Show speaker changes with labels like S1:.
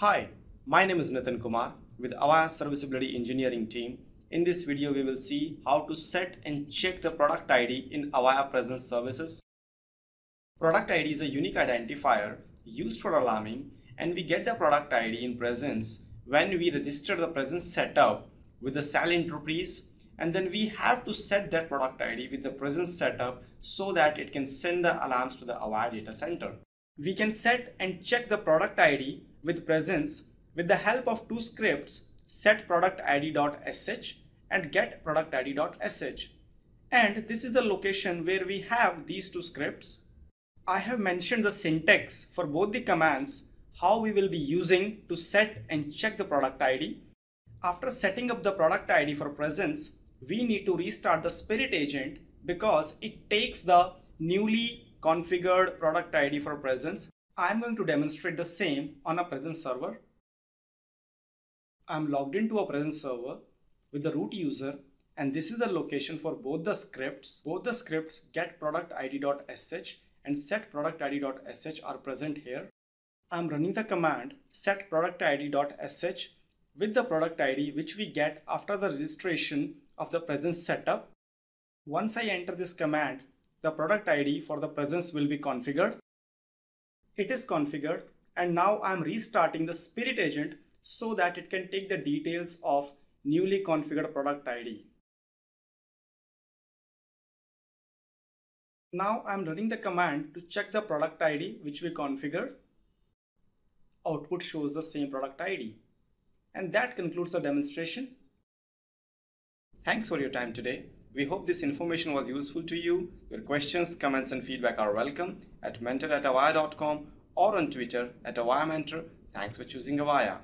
S1: Hi, my name is Nitin Kumar with Avaya Serviceability Engineering team. In this video, we will see how to set and check the product ID in Avaya Presence Services. Product ID is a unique identifier used for alarming and we get the product ID in Presence when we register the Presence setup with the SAL interface and then we have to set that product ID with the Presence setup so that it can send the alarms to the Avaya data center. We can set and check the product ID with presence with the help of two scripts set product id.sh and get product id.sh. And this is the location where we have these two scripts. I have mentioned the syntax for both the commands how we will be using to set and check the product ID. After setting up the product ID for presence, we need to restart the spirit agent because it takes the newly configured product ID for presence I'm going to demonstrate the same on a presence server. I'm logged into a presence server with the root user and this is the location for both the scripts. Both the scripts get product id.sh and set product id.sh are present here. I'm running the command set product id.sh with the product ID which we get after the registration of the presence setup. Once I enter this command, the product ID for the presence will be configured it is configured and now I'm restarting the Spirit agent so that it can take the details of newly configured product ID. Now I'm running the command to check the product ID which we configured. Output shows the same product ID. And that concludes the demonstration. Thanks for your time today. We hope this information was useful to you. Your questions, comments, and feedback are welcome at mentor at or on Twitter at avaya mentor. Thanks for choosing Avaya.